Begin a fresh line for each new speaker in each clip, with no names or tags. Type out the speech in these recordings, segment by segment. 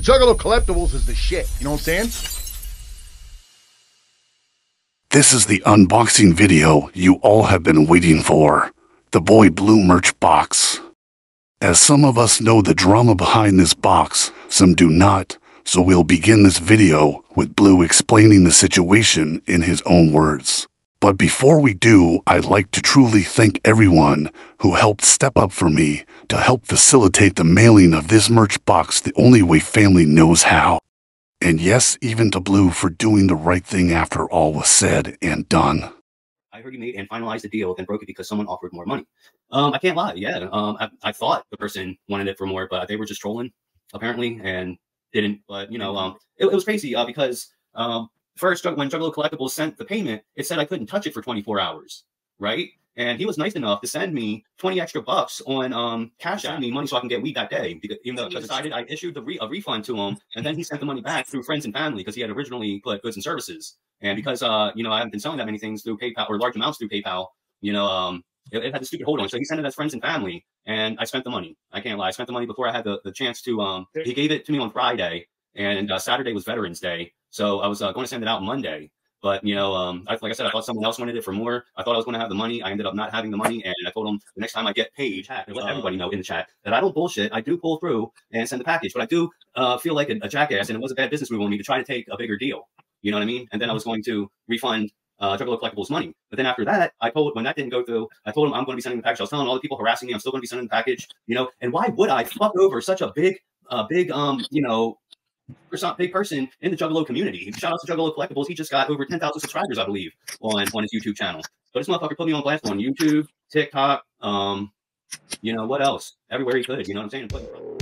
Juggalo Collectibles is the shit. You know what I'm saying?
This is the unboxing video you all have been waiting for. The Boy Blue merch box. As some of us know the drama behind this box, some do not, so we'll begin this video with Blue explaining the situation in his own words. But before we do, I'd like to truly thank everyone who helped step up for me to help facilitate the mailing of this merch box the only way family knows how. And yes, even to Blue for doing the right thing after all was said and done.
I heard you made and finalized the deal, then broke it because someone offered more money. Um, I can't lie. Yeah. Um, I, I thought the person wanted it for more, but they were just trolling apparently and didn't. But you know, um, it, it was crazy uh, because um, first when Juggalo Collectibles sent the payment, it said I couldn't touch it for 24 hours, right? And he was nice enough to send me 20 extra bucks on um, Cash App me money so I can get weed that day. Because even though he decided I issued the re- a refund to him, and then he sent the money back through friends and family because he had originally put goods and services. And because uh, you know, I haven't been selling that many things through PayPal or large amounts through PayPal, you know, um, it, it had the stupid hold on. So he sent it as friends and family, and I spent the money. I can't lie. I spent the money before I had the, the chance to. Um, he gave it to me on Friday, and uh, Saturday was Veterans Day, so I was uh, going to send it out Monday. But you know, um, I, like I said, I thought someone else wanted it for more. I thought I was going to have the money. I ended up not having the money, and I told them the next time I get paid, let everybody know in the chat that I don't bullshit. I do pull through and send the package, but I do uh, feel like a, a jackass, and it was a bad business move on me to try to take a bigger deal. You know what I mean? And then I was going to refund uh, Juggalo Collectibles money. But then after that, I told when that didn't go through, I told him I'm going to be sending the package. I was telling all the people harassing me, I'm still going to be sending the package. You know, and why would I fuck over such a big, uh, big, um, you know, big person in the Juggalo community? Shout out to Juggalo Collectibles. He just got over 10,000 subscribers, I believe, on on his YouTube channel. But this motherfucker put me on blast on YouTube, TikTok, um, you know what else? Everywhere he could. You know what I'm saying?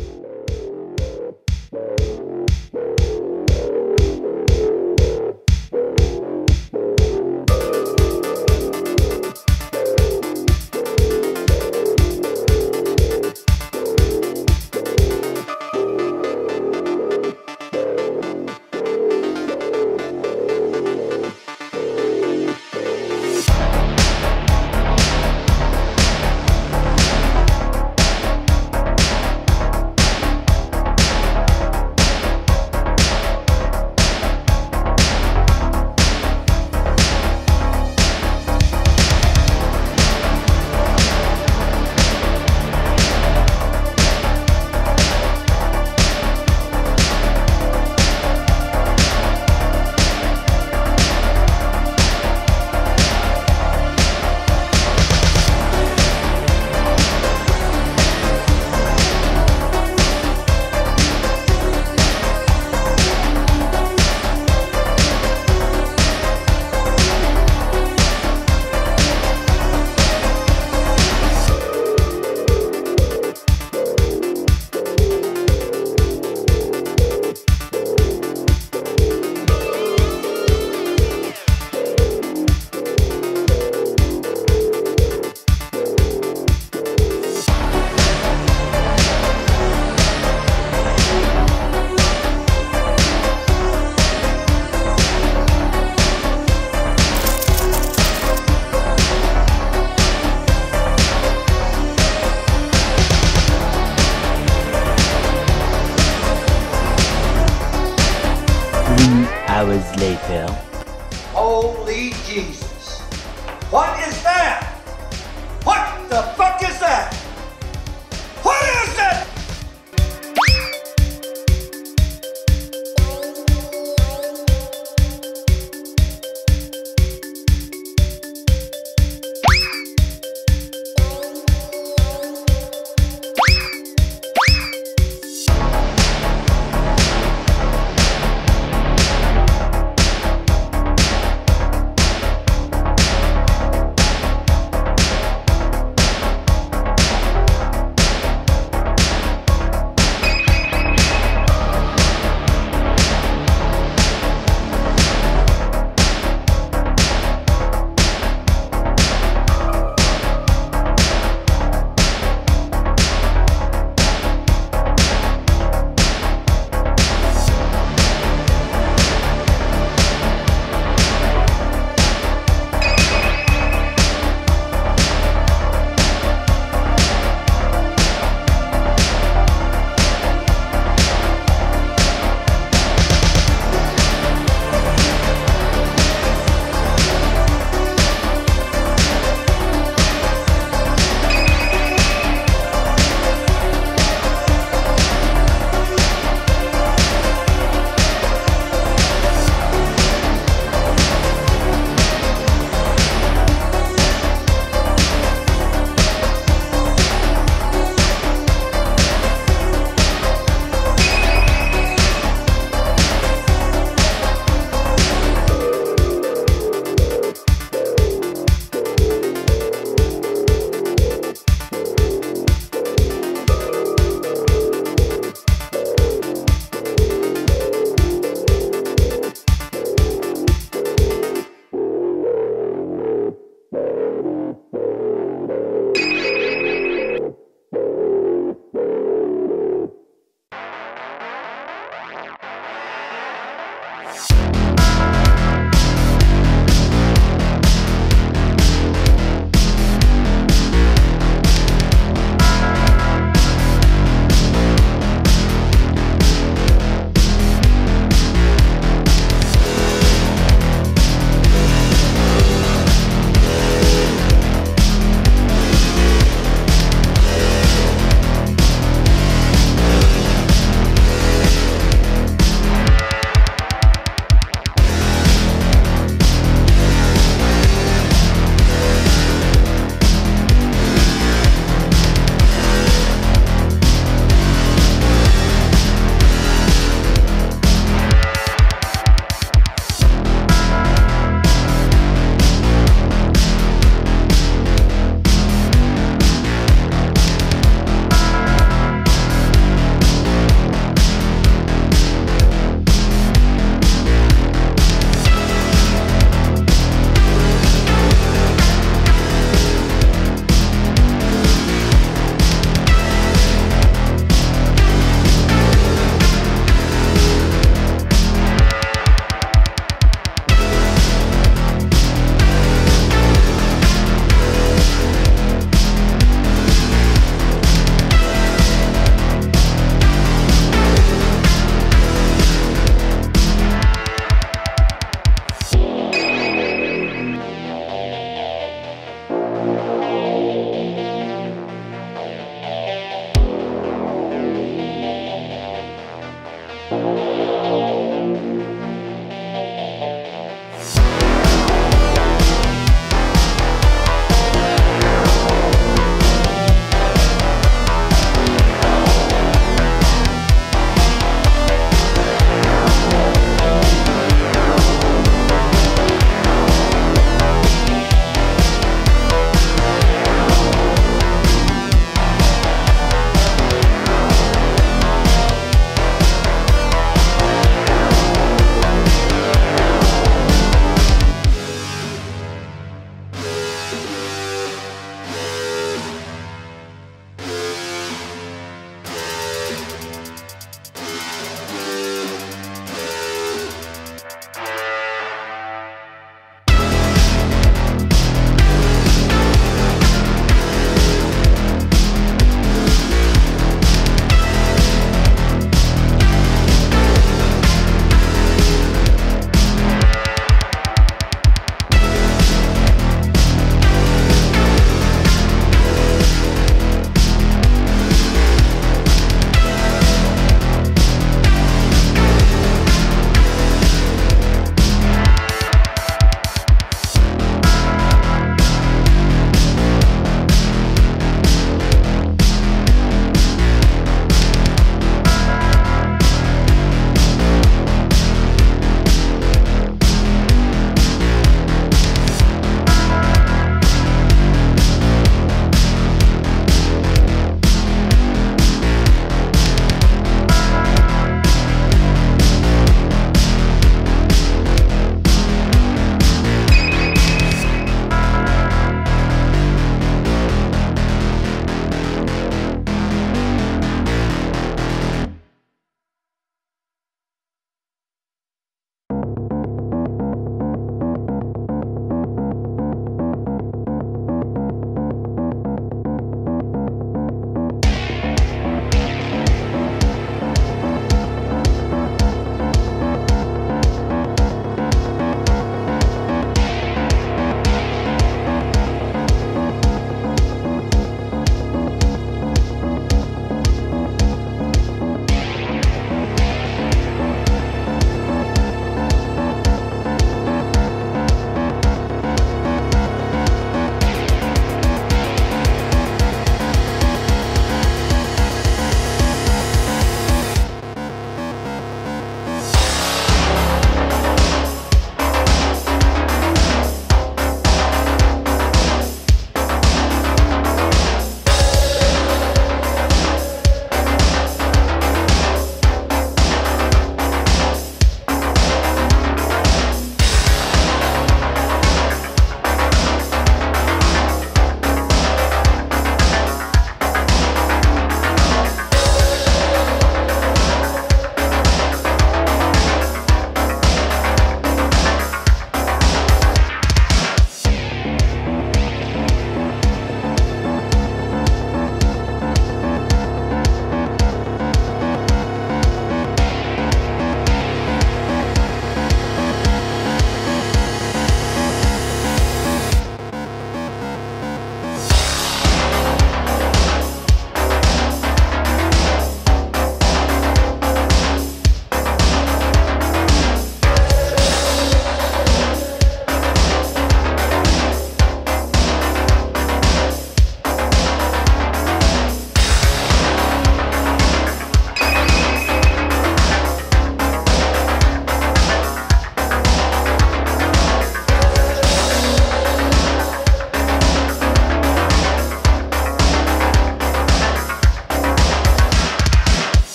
Hours